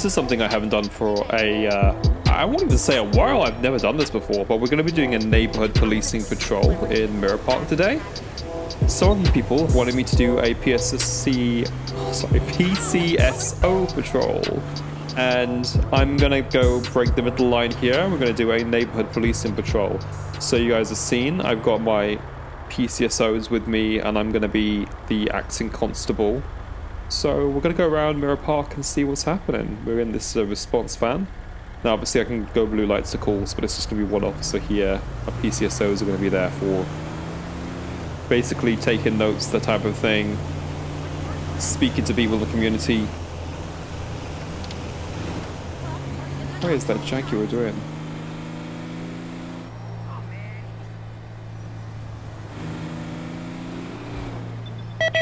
This is something I haven't done for a, uh, I wanted to say a while, I've never done this before, but we're going to be doing a neighborhood policing patrol in Mirror Park today. Some people wanted me to do a PSC, sorry, PCSO patrol. And I'm going to go break the middle line here. We're going to do a neighborhood policing patrol. So you guys have seen, I've got my PCSOs with me and I'm going to be the acting constable. So we're going to go around Mirror Park and see what's happening. We're in this uh, response van. Now obviously I can go blue lights to calls, but it's just going to be one officer here. Our PCSOs are going to be there for basically taking notes, that type of thing. Speaking to people in the community. What is that Jaguar doing?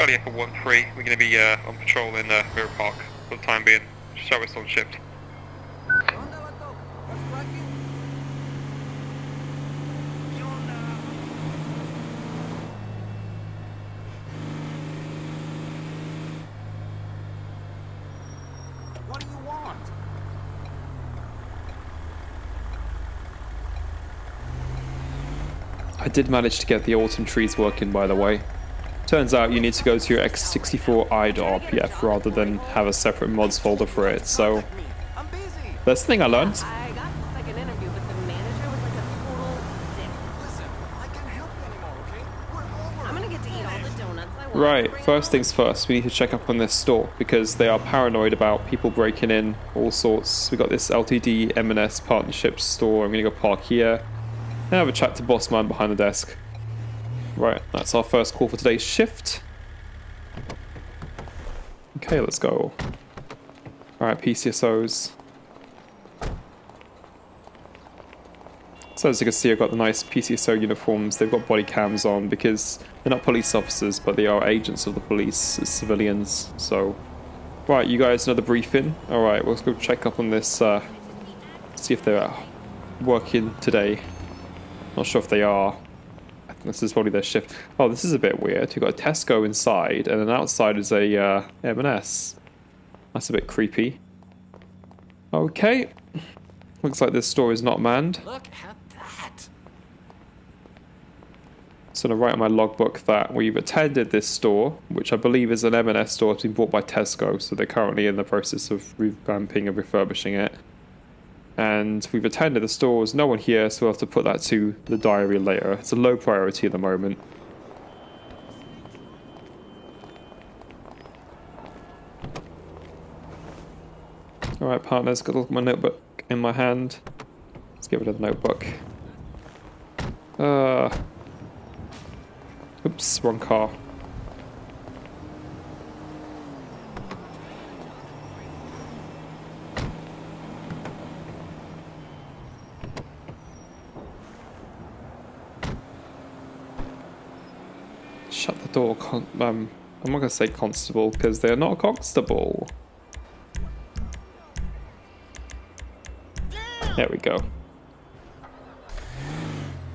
Charlie Echo 1-3, we're going to be uh, on patrol in uh, Mirror Park for the time being. Show us on shift. What do? I did manage to get the autumn trees working, by the way. Turns out you need to go to your x64 IDA RPF rather than have a separate mods folder for it, so Me. I'm busy. that's the thing I learned. I got the second interview, but the manager was like a total dick. Listen, I can't help you anymore, okay? We're over. I'm gonna get to eat all the donuts I want. Right, first things first, we need to check up on this store because they are paranoid about people breaking in all sorts. We got this LTD M&S partnership store. I'm gonna go park here and have a chat to boss man behind the desk. Right, that's our first call for today's shift. Okay, let's go. Alright, PCSOs. So as you can see, I've got the nice PCSO uniforms. They've got body cams on because they're not police officers, but they are agents of the police, as civilians. So, right, you guys another briefing. All right, let's go check up on this. Uh, see if they're working today. Not sure if they are. This is probably their shift. Oh, this is a bit weird. You've got a Tesco inside, and then outside is a uh, M&S. That's a bit creepy. Okay. Looks like this store is not manned. Look at that. So I'm gonna write on my logbook that we've attended this store, which I believe is an M&S store. It's been bought by Tesco, so they're currently in the process of revamping and refurbishing it. And we've attended the store. There's no one here, so we'll have to put that to the diary later. It's a low priority at the moment. Alright, partners, got to look at my notebook in my hand. Let's get rid of the notebook. Uh, Oops, wrong car. Shut the door, con- um, I'm not gonna say constable because they're not a constable. There we go.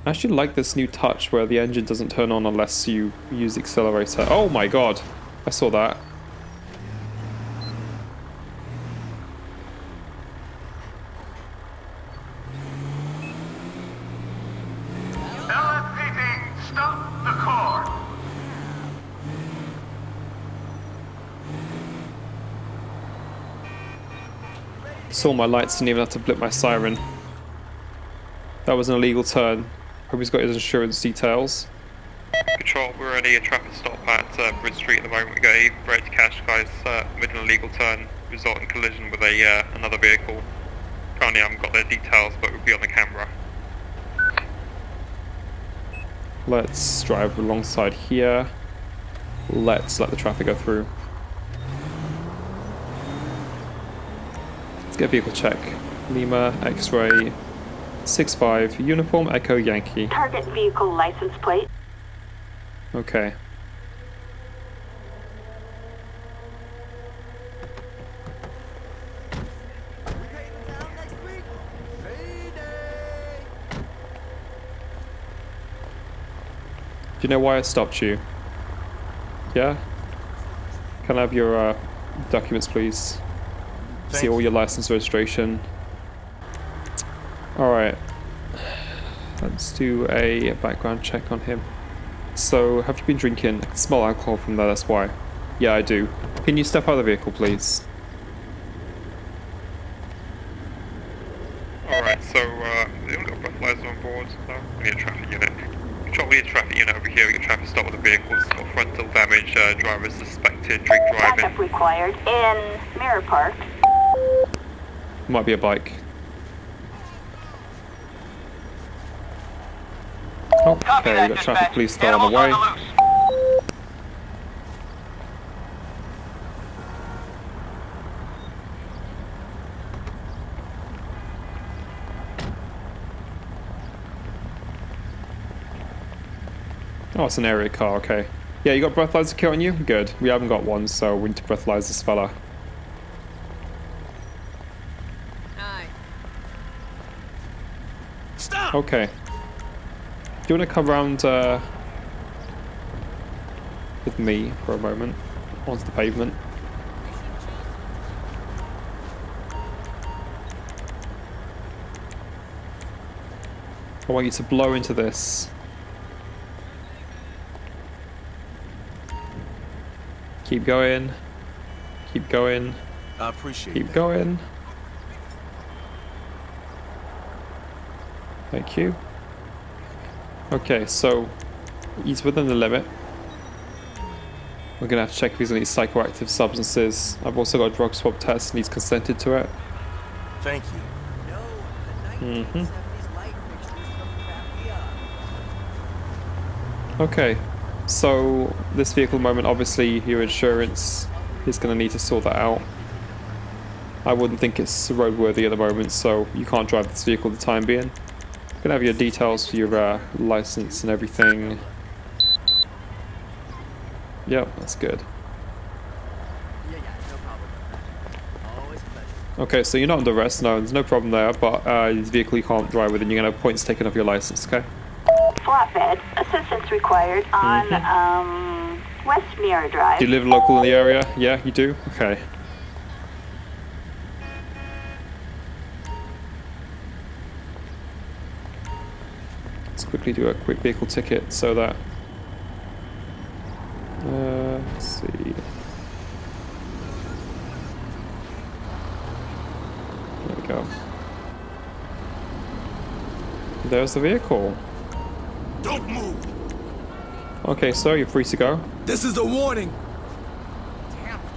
I actually like this new touch where the engine doesn't turn on unless you use accelerator. Oh my god, I saw that. Saw my lights, didn't even have to blip my siren. That was an illegal turn. Hope he's got his insurance details. Patrol, we're at a traffic stop at uh, Bridge Street at the moment. We got a red cash guy's uh, mid an illegal turn, result in collision with a uh, another vehicle. Currently, I haven't got their details, but it will be on the camera. Let's drive alongside here. Let's let the traffic go through. Let's get a vehicle check. Lima, X-ray, 6-5, uniform, Echo, Yankee. Target vehicle license plate. Okay. next week. Payday. Do you know why I stopped you? Yeah? Can I have your uh, documents, please? See all your license registration. Alright. Let's do a background check on him. So, have you been drinking? I can smell alcohol from there, that's why. Yeah, I do. Can you step out of the vehicle, please? Alright, so uh, we only got breathalyzer on board. No, we need a traffic unit. Control, we need a traffic unit over here. We get traffic stop with the vehicles. Got frontal damage. Uh, driver suspected drink driving. Backup required in Mirror Park. Might be a bike. Oh, Copy okay, that, we got traffic police car on the way. Oh, it's an area car, okay. Yeah, you got breathalyzer kit on you? Good. We haven't got one, so we need to breathalyze this fella. Aye. Stop! Okay. Do you want to come around uh, with me for a moment onto the pavement? I want you to blow into this. Keep going. Keep going. I appreciate Keep that. going. Thank you. Okay, so he's within the limit. We're gonna have to check if he's got any psychoactive substances. I've also got a drug swab test and he's consented to it. Thank you. Mm-hmm. Okay, so this vehicle moment, obviously your insurance is going to need to sort that out. I wouldn't think it's roadworthy at the moment, so you can't drive this vehicle the time being. Gonna have your details for your uh, license and everything. Yep, that's good. Yeah, yeah, no problem. Always a pleasure. Okay, so you're not under arrest, no, there's no problem there, but uh, this vehicle you can't drive with and you're gonna have points taken off your license, okay? Flatbed. Assistance required on um, West Mirror Drive. Do you live local in the area? Yeah, you do? Okay. Quickly do a quick vehicle ticket so that. Uh, let's see. There we go. There's the vehicle. Don't move! Okay, sir, you're free to go. This is a warning!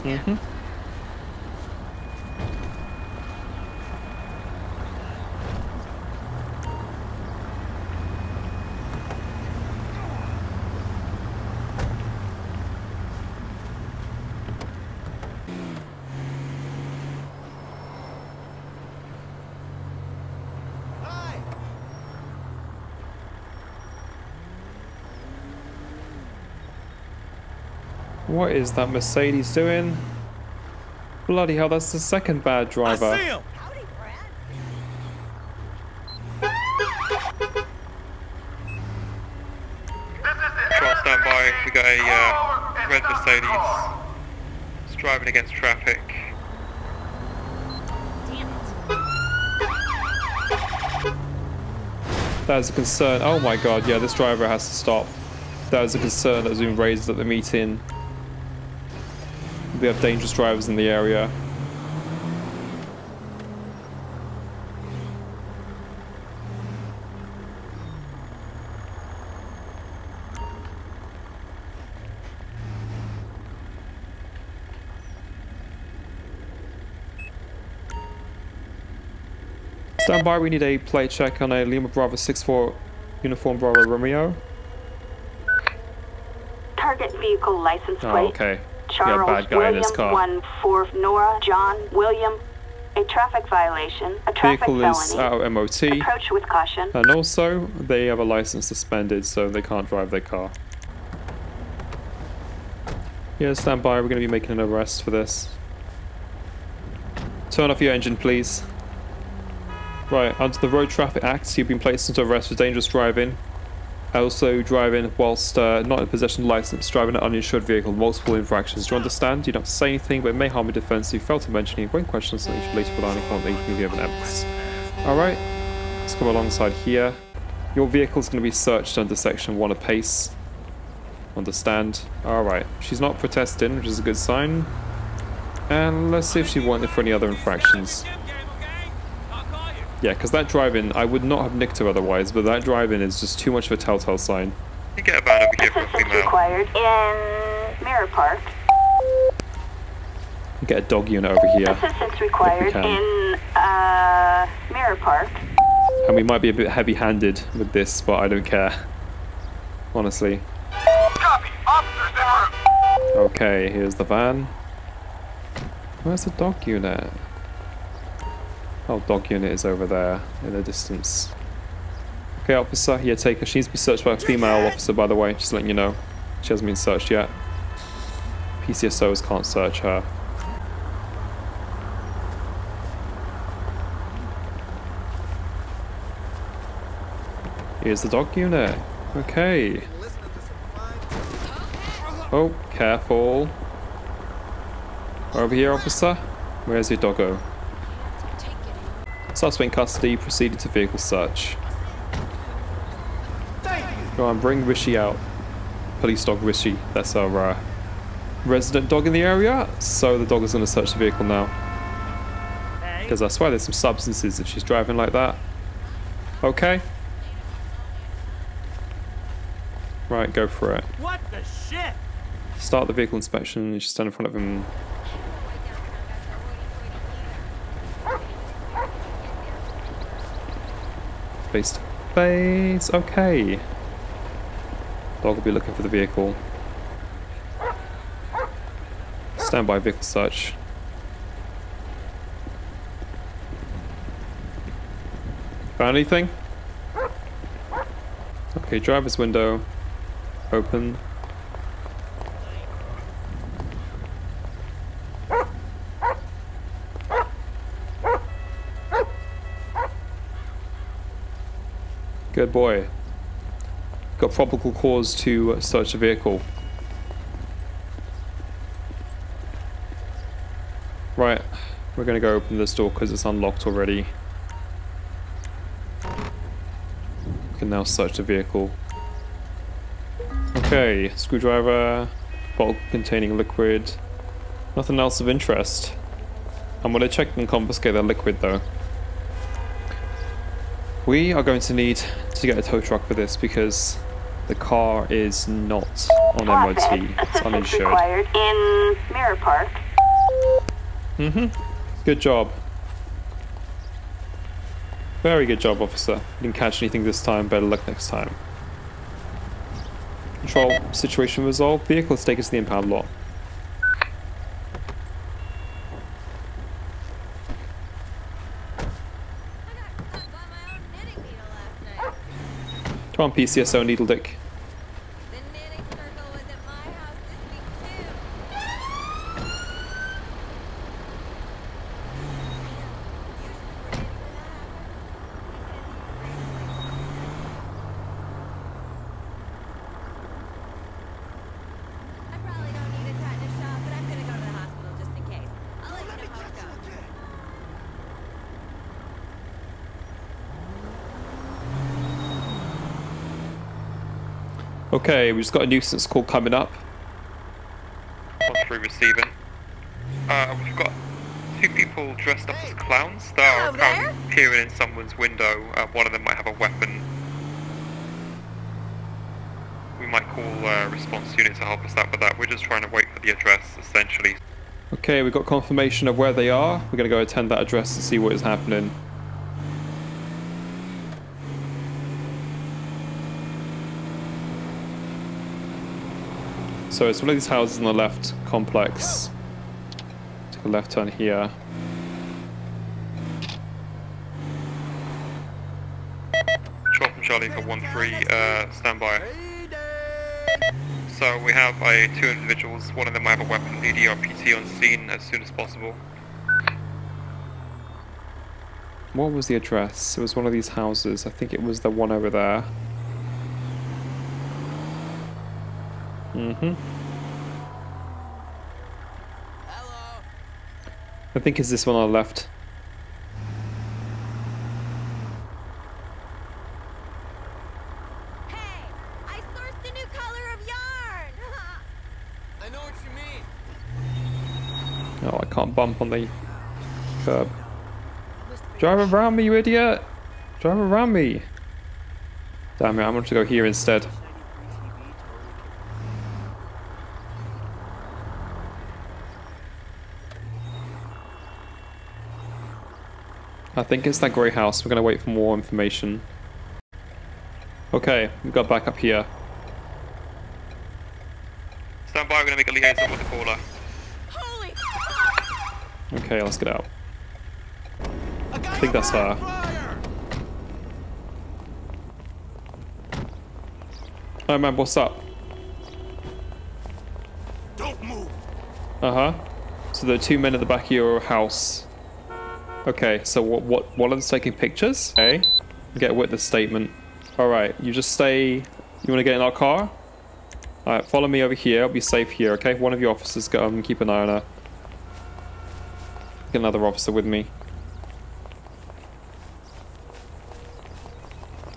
Mm-hmm. What is that Mercedes doing? Bloody hell, that's the second bad driver. I driver. see him! Howdy, Brad. Control stand by. We got a uh, red Mercedes. It's driving against traffic. Damn it. That is a concern. Oh my god, yeah, this driver has to stop. That is a concern that has been raised at the meeting. We have dangerous drivers in the area. Stand by, we need a plate check on a Lima Bravo 64 Uniform Bravo Romeo. Target vehicle license plate. Oh, okay. Charles bad guy in William, his car. one four Nora John William. A traffic violation. A traffic Vehicle is felony. out of MOT. Approach with caution. And also, they have a license suspended, so they can't drive their car. Yeah, stand by. We're going to be making an arrest for this. Turn off your engine, please. Right, under the Road Traffic Act, you've been placed into arrest for dangerous driving. Also, driving whilst uh, not in possession of license, driving an uninsured vehicle, multiple infractions. Do you understand? You don't have to say anything, but it may harm your defense you fail to mention it. When questioned, something you should later rely on a comment you can give evidence. Alright, let's come alongside here. Your vehicle is going to be searched under section 1 of PACE. Understand? Alright, she's not protesting, which is a good sign. And let's see if she wanted for any other infractions. Yeah, because that driving, I would not have nicked her otherwise, but that driving is just too much of a telltale sign. You get a van over here for a Assistance female. required in Mirror Park. Get a dog unit over here. Assistance required can. in uh, Mirror Park. And we might be a bit heavy-handed with this, but I don't care. Honestly. Copy. Officers en route. Okay, here's the van. Where's the dog unit? Oh, dog unit is over there in the distance. Okay, officer, here, take her. She needs to be searched by a female officer, by the way, just letting you know. She hasn't been searched yet. PCSOs can't search her. Here's the dog unit. Okay. Oh, careful. Over here, officer. Where's your doggo? Suspect in custody proceeded to vehicle search. Go on, bring Rishi out. Police dog Rishi. That's our uh, resident dog in the area. So the dog is going to search the vehicle now. Because I swear there's some substances if she's driving like that. Okay. Right, go for it. What the shit? Start the vehicle inspection. You should stand in front of him. Face to face. Okay. Dog will be looking for the vehicle. Standby vehicle search. Found anything? Okay, driver's window. Open. Good boy. Got probable cause to search the vehicle. Right, we're gonna go open this door because it's unlocked already. We can now search the vehicle. Okay, screwdriver, bottle containing liquid. Nothing else of interest. I'm gonna check and confiscate that liquid though. We are going to need to get a tow truck for this because the car is not on MOT. Flatbed. It's uninsured. required in Mirror Park. Mm-hmm. Good job. Very good job, officer. Didn't catch anything this time. Better luck next time. Control. Situation resolved. Vehicle is taken to the impound lot. Come on, PCSO Needle Dick. The knitting circle was at my house this week too. I probably don't need a tetanus shot, but I'm gonna go to the hospital just in case. I'll let you know how it goes. Okay, we've just got a nuisance call coming up. One through receiving. Uh, we've got two people dressed up as clowns that are Hello there. currently peering in someone's window. Uh, one of them might have a weapon. We might call uh, response unit to help us out with that. We're just trying to wait for the address, essentially. Okay, we've got confirmation of where they are. We're gonna go attend that address to see what is happening. So it's one of these houses on the left complex. Take a left turn here. From Charlie for 1-3, uh, stand by. So we have uh, two individuals, one of them might have a weapon, need ERPT on scene as soon as possible. What was the address? It was one of these houses. I think it was the one over there. Mm-hmm. Hello. I think it's this one on the left. Hey, I sourced a new color of yarn. I know what you mean. Oh, I can't bump on the curb. Drive around me, you idiot! Drive around me! Damn it, I'm going to go here instead. I think it's that grey house. We're going to wait for more information. Okay, we've got back up here. Stand by, we're gonna make a liaison with the caller. Holy Okay, let's get out. I think that's her. Hi man, what's up? Don't move. Uh-huh. So there are two men at the back of your house. Okay, so what what one of them's taking pictures? Okay. Get a witness statement. Alright, you just stay you wanna get in our car? Alright, follow me over here, I'll be safe here, okay? One of your officers go and keep an eye on her. Get another officer with me.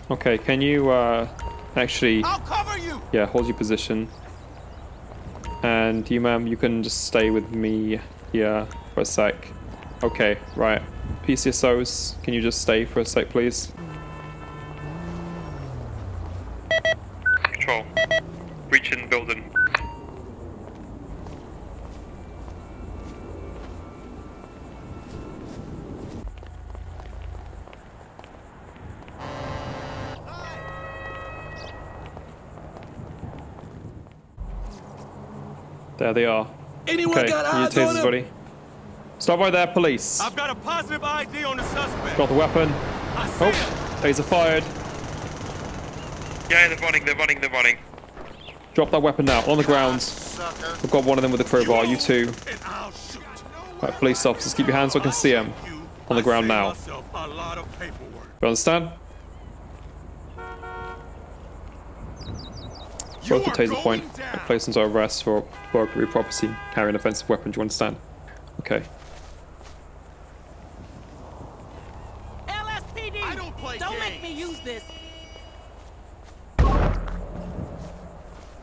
Okay, can you uh actually I'll cover you. yeah, hold your position. And you, ma'am, you can just stay with me here for a sec. Okay, right. PCSOs, can you just stay for a sec, please? Control. Breach in building. There they are. Anyone Okay, got you eyes on tasers, him? buddy. Stop right there, police. I've got a positive ID on the suspect. Got the weapon. I see Oh, him. taser fired. Yeah, they're running, they're running, they're running. Drop that weapon now, on the ground. Sucker. I've got one of them with a crowbar, you two. And I'll shoot. Right, police officers, keep your hands so I can see them. On the ground now. myself a lot of paperwork. You understand? You Both the taser point. down. and Place into arrest for burglary, property, carrying an offensive weapon. Do you understand? Okay. LSPD! I don't play Don't make games. me use this.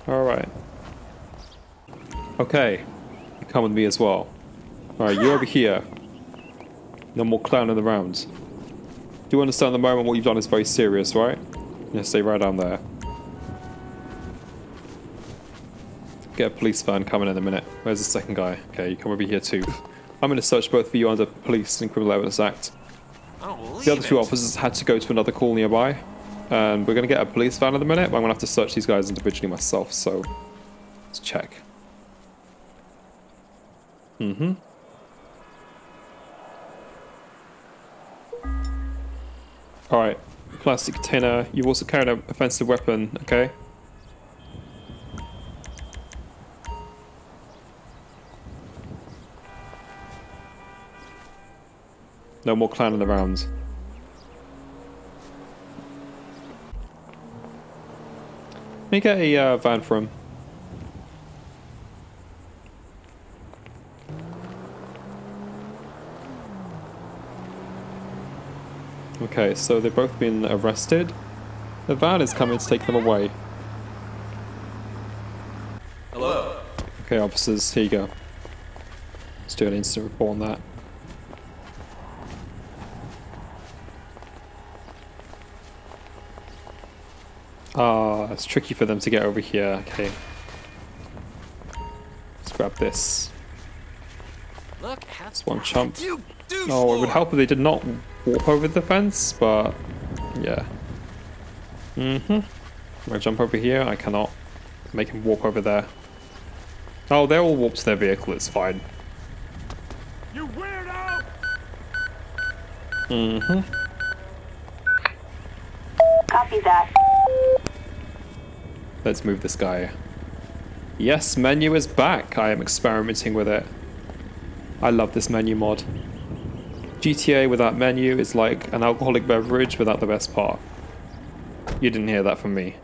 Alright. Okay. You come with me as well. Alright, you're over here. No more clowning around. Do you understand the moment what you've done is very serious, right? Yeah, stay right down there. Get a police van coming in a minute. Where's the second guy? Okay, you come over here too. I'm going to search both of you under Police and Criminal Evidence Act. I don't believe The other two it. officers had to go to another call nearby. And we're going to get a police van in a minute, but I'm going to have to search these guys individually myself, so let's check. Mm-hmm. Alright, plastic container. You've also carried an offensive weapon, okay? No more clowning around. Let me get a uh, van for him. Okay, so they've both been arrested. The van is coming to take them away. Hello. Okay, officers, here you go. Let's do an instant report on that. Ah, it's tricky for them to get over here. Okay. Let's grab this. Look, have This one chump. You. Oh, it would help if they did not walk over the fence, but yeah. Mm-hmm. I'm gonna jump over here. I cannot make him walk over there. Oh, they all warp to their vehicle. It's fine. You weirdo. Mm-hmm. Copy that. Let's move this guy. Yes, menu is back. I am experimenting with it. I love this menu mod. GTA without menu is like an alcoholic beverage without the best part. You didn't hear that from me.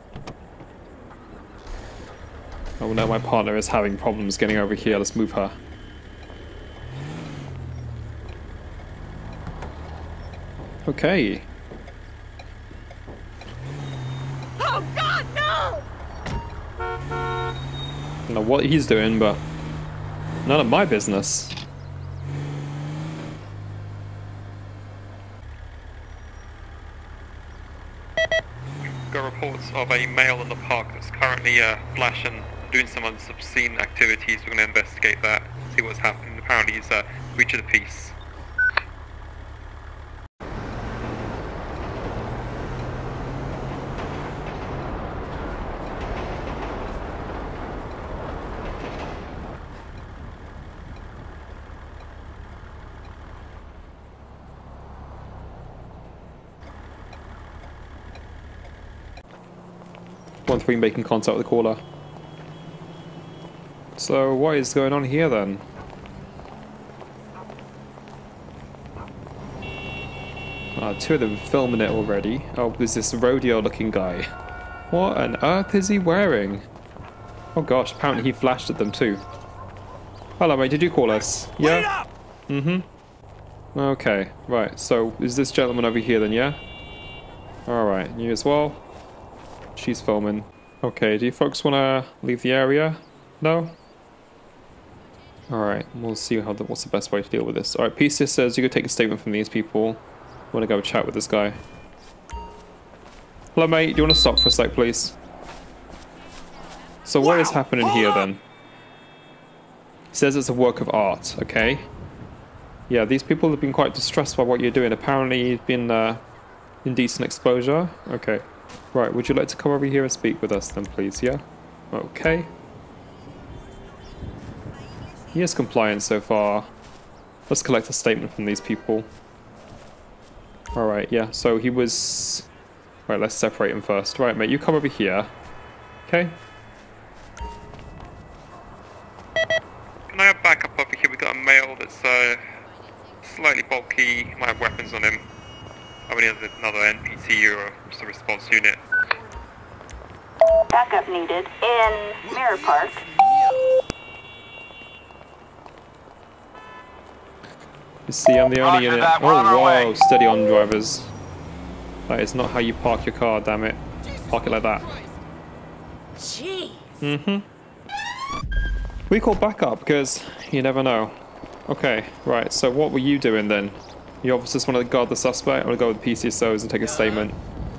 Oh no, my partner is having problems getting over here. Let's move her. Okay. Oh God, no! I don't know what he's doing, but none of my business. Got reports of a male in the park that's currently uh, flashing, doing some obscene activities. We're going to investigate that, see what's happening. Apparently he's uh, breach of the peace. One three making contact with the caller. So what is going on here then? Ah, two of them filming it already. Oh, there's this rodeo looking guy. What on earth is he wearing? Oh gosh, apparently he flashed at them too. Hello mate, did you call us? Yeah? Mm-hmm. Okay, right, so is this gentleman over here then, yeah? Alright, you as well? She's filming. Okay, do you folks want to leave the area? No? Alright, we'll see how the, what's the best way to deal with this. Alright, PCS says you could take a statement from these people. want to go chat with this guy. Hello mate, do you want to stop for a sec please? So what is happening here then? He says it's a work of art, okay? Yeah, these people have been quite distressed by what you're doing. Apparently you've been uh, indecent exposure. Okay. Right, would you like to come over here and speak with us then, please, yeah? Okay. He is compliant so far. Let's collect a statement from these people. Alright, yeah, so he was... Right, let's separate him first. Right, mate, you come over here. Okay? Can I have backup over here? We got a male that's uh, slightly bulky, might have weapons on him. I mean, another NPC or just a response unit. Backup needed in Mirror Park. You see, I'm the only Roger unit. that, Oh, we're on our whoa, way. steady on, drivers. That is not how you park your car, damn it. Park it like that. Jeez. Mm-hmm. We call backup because you never know. Okay, right, so what were you doing then? You obviously just want to guard the suspect. I'm going to go with PCSOs and take a statement.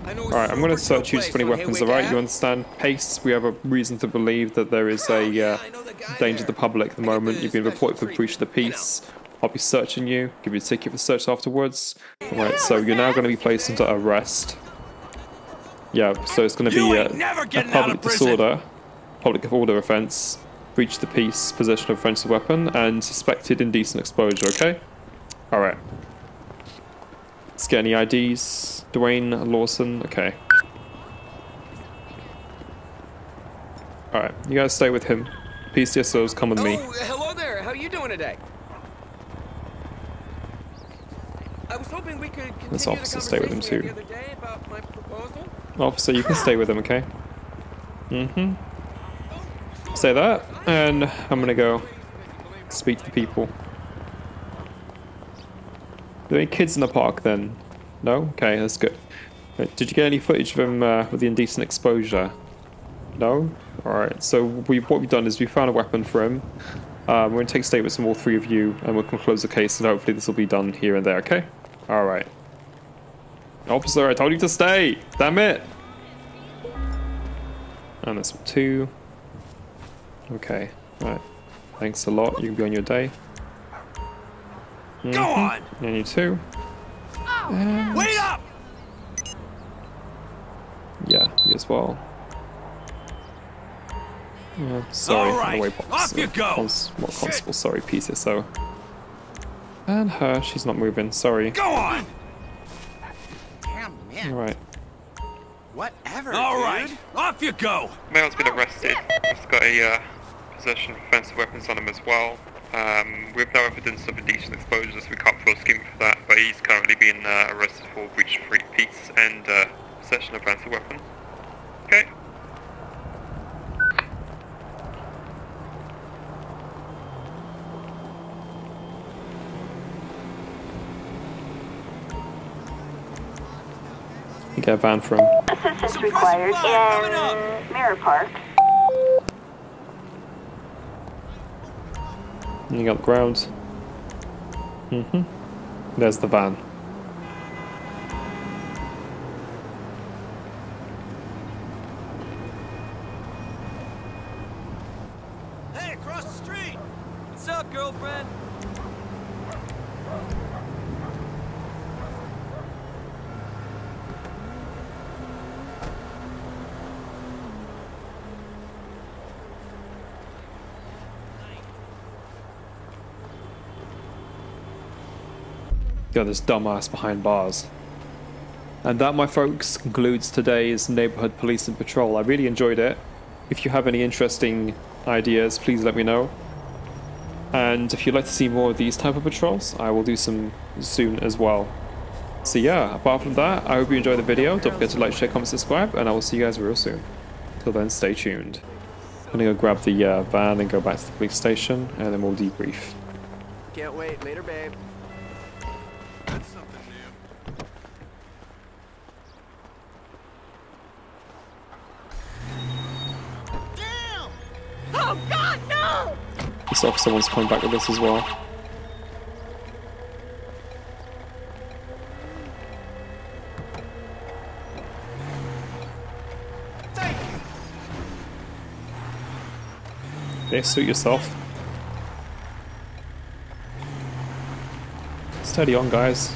Alright, I'm going to search you for any weapons, alright? You understand? PACE, we have a reason to believe that there is a uh, danger to the public at the moment. You've been reported for breach of the peace. I'll be searching you, give you a ticket for search afterwards. Alright, so you're now going to be placed under arrest. Yeah, so it's going to be a, a public disorder, public order offence, breach of the peace, possession of offensive weapon, and suspected indecent exposure, okay? Alright. Let's get any IDs. Dwayne Lawson, okay. Alright, you guys stay with him. PCSOs, come with me. Oh, hello there. How are you doing today? I was hoping we could continue This the officer stay with him too. The other day about my proposal. Officer, you can stay with him, okay? Mm-hmm. Say that, and I'm gonna go speak to the people. There any kids in the park then? No? Okay, that's good. Did you get any footage of him uh, with the indecent exposure? No? Alright, so we, what we've done is we found a weapon for him. Um, we're going to take statements from all three of you, and we'll close the case, and hopefully this will be done here and there, okay? Alright. Officer, I told you to stay! Damn it! And that's two. Okay, right. Thanks a lot. You can be on your day. Go Mhm. on! And you too. Wait up! Yeah, you as well. Yeah, sorry, All right, the way box. off you go. Cons- what constable? Sorry, PCSO. And her, she's not moving. Sorry. Go on! Damn, man. All right. Whatever. All dude. right, off you go! Male's been arrested. He's got a uh, possession of offensive weapons on him as well. Um, we have no evidence of indecent exposure, so we can't pull a scheme for that, but he's currently being uh, arrested for breach of free peace and uh, possession of ransom weapon. Okay. You got a van from. Assistance required in Mirror Park. You got the ground. Mm-hmm. There's the van. Hey, across the street! What's up, girlfriend? Got this dumbass behind bars. And that, my folks, concludes today's Neighborhood Policing Patrol. I really enjoyed it. If you have any interesting ideas, please let me know. And if you'd like to see more of these type of patrols, I will do some soon as well. So yeah, apart from that, I hope you enjoyed the video. Don't forget to like, share, comment, subscribe, and I will see you guys real soon. Till then, stay tuned. I'm gonna go grab the uh, van and go back to the police station, and then we'll debrief. Can't wait. Later, babe. This officer wants to come back with this as well. Okay, suit yourself. Steady on, guys.